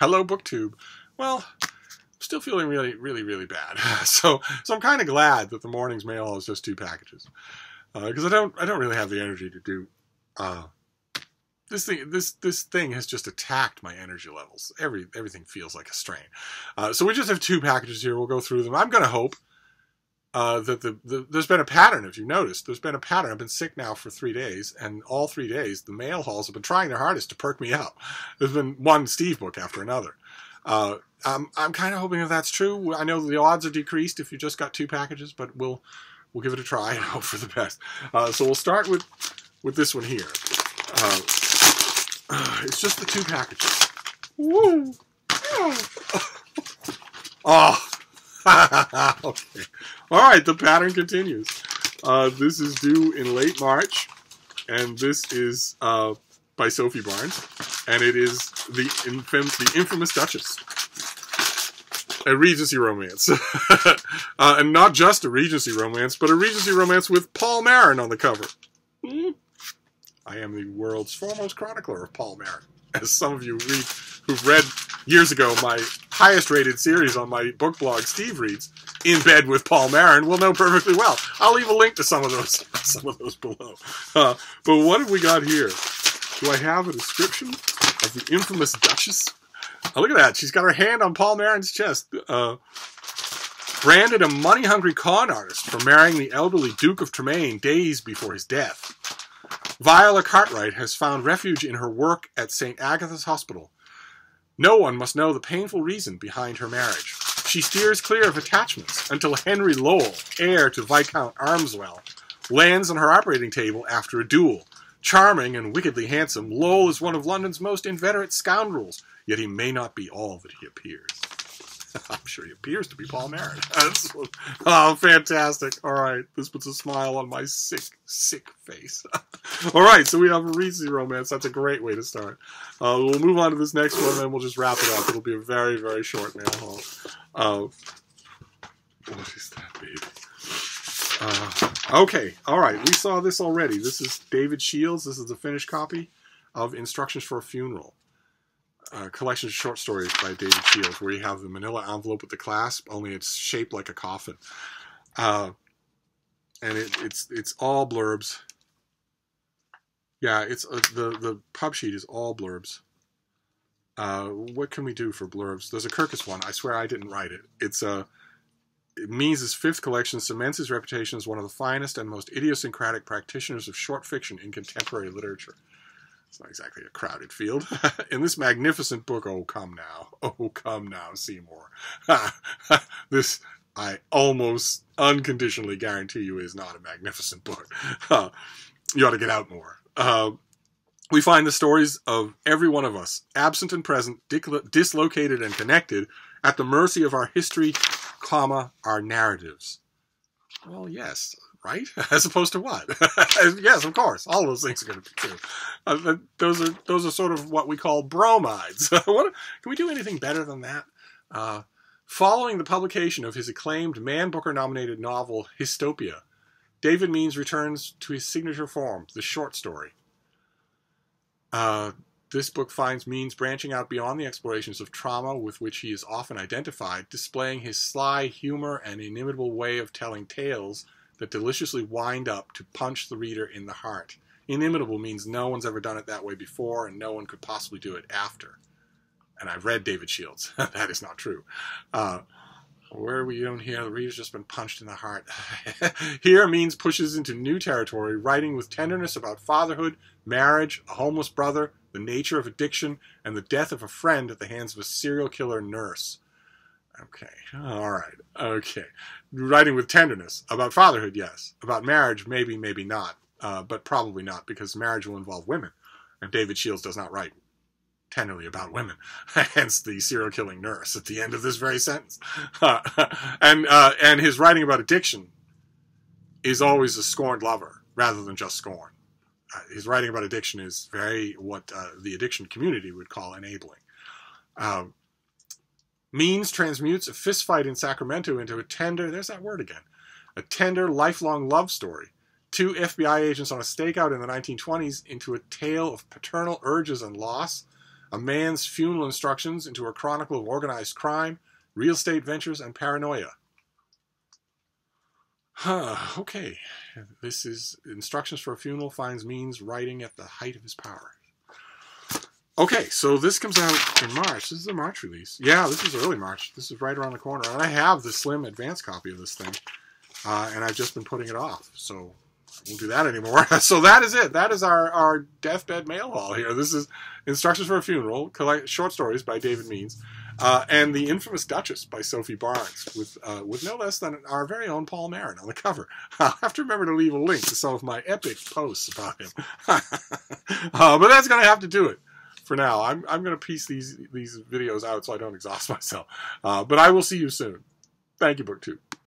Hello, BookTube. Well, I'm still feeling really, really, really bad. so, so I'm kind of glad that the morning's mail is just two packages because uh, I don't, I don't really have the energy to do. Uh, this thing, this this thing has just attacked my energy levels. Every everything feels like a strain. Uh, so we just have two packages here. We'll go through them. I'm going to hope uh, that the, the, there's been a pattern. If you noticed, there's been a pattern. I've been sick now for three days, and all three days the mail halls have been trying their hardest to perk me up. There's been one Steve book after another. Uh, I'm I'm kind of hoping if that's true. I know the odds are decreased if you just got two packages, but we'll we'll give it a try and hope for the best. Uh, so we'll start with with this one here. Uh, it's just the two packages. Woo! Oh. okay. All right, the pattern continues. Uh, this is due in late March, and this is uh, by Sophie Barnes, and it is the, infam- the infamous Duchess. A Regency romance. uh, and not just a Regency romance, but a Regency romance with Paul Marron on the cover. Mm. I am the world's foremost chronicler of Paul Marron. As some of you read, who've read years ago my highest rated series on my book blog, Steve Reads, in bed with Paul Marron, will know perfectly well. I'll leave a link to some of those, some of those below. Uh, but what have we got here? Do I have a description of the infamous Duchess? Oh, look at that. She's got her hand on Paul Marron's chest. Uh, branded a money-hungry con artist for marrying the elderly Duke of Tremaine days before his death. Viola Cartwright has found refuge in her work at St. Agatha's Hospital. No one must know the painful reason behind her marriage. She steers clear of attachments until Henry Lowell, heir to Viscount Armswell, lands on her operating table after a duel. Charming and wickedly handsome, Lowell is one of London's most inveterate scoundrels, yet he may not be all that he appears. I'm sure he appears to be Paul Marron. oh, fantastic. All right. This puts a smile on my sick, sick face. All right. So we have a Regency romance. That's a great way to start. Uh, we'll move on to this next one, and then we'll just wrap it up. It'll be a very, very short mail haul. Uh, what is that, baby? Uh, okay. All right. We saw this already. This is David Shields. This is the finished copy of Instructions for a Funeral collection of short stories by David Shields, where you have the manila envelope with the clasp, only it's shaped like a coffin. Uh, and it, it's it's all blurbs. Yeah, it's uh, the the pub sheet is all blurbs. Uh, what can we do for blurbs? There's a Kirkus one. I swear I didn't write it. It's a uh, fifth collection cements his reputation as one of the finest and most idiosyncratic practitioners of short fiction in contemporary literature. It's not exactly a crowded field. In this magnificent book, oh, come now. Oh, come now, Seymour. this, I almost unconditionally guarantee you, is not a magnificent book. you ought to get out more. Uh, we find the stories of every one of us, absent and present, dislocated and connected, at the mercy of our history, comma, our narratives. Well, yes, right? As opposed to what? yes, of course, all those things are going to be true. Uh, those are those are sort of what we call bromides. what, can we do anything better than that? Uh, following the publication of his acclaimed Man Booker nominated novel Hystopia, David Means returns to his signature form, the short story. Uh, this book finds Means branching out beyond the explorations of trauma with which he is often identified, displaying his sly humor and inimitable way of telling tales that deliciously wind up to punch the reader in the heart. Inimitable means no one's ever done it that way before, and no one could possibly do it after. And I've read David Shields. that is not true. Uh, where are we don't hear the reader's just been punched in the heart. Here Means pushes into new territory, writing with tenderness about fatherhood, marriage, a homeless brother, the nature of addiction, and the death of a friend at the hands of a serial killer nurse. Okay. All right. Okay. Writing with tenderness about fatherhood, yes. About marriage, maybe, maybe not. Uh, but probably not because marriage will involve women. And David Shields does not write tenderly about women. Hence the serial killing nurse at the end of this very sentence. and, uh, and his writing about addiction is always a scorned lover rather than just scorn. Uh, his writing about addiction is very what uh, the addiction community would call enabling. Um, Means transmutes a fistfight in Sacramento into a tender, there's that word again, a tender, lifelong love story. Two FBI agents on a stakeout in the 1920s into a tale of paternal urges and loss, A man's funeral instructions into a chronicle of organized crime, real estate ventures, and paranoia. Huh, okay. This is instructions for a funeral finds Means writing at the height of his power. Okay, so this comes out in March. This is a March release. Yeah, this is early March. This is right around the corner. And I have the slim advance copy of this thing. Uh, and I've just been putting it off. So won't do that anymore. so that is it. That is our, our deathbed mail haul here. This is Instructions for a Funeral, collect, short stories by David Means. Uh, and the infamous Duchess by Sophie Barnes, with uh, with no less than our very own Paul Marron on the cover. I'll have to remember to leave a link to some of my epic posts about him. uh, but that's going to have to do it for now. I'm, I'm going to piece these these videos out so I don't exhaust myself. Uh, but I will see you soon. Thank you, BookTube.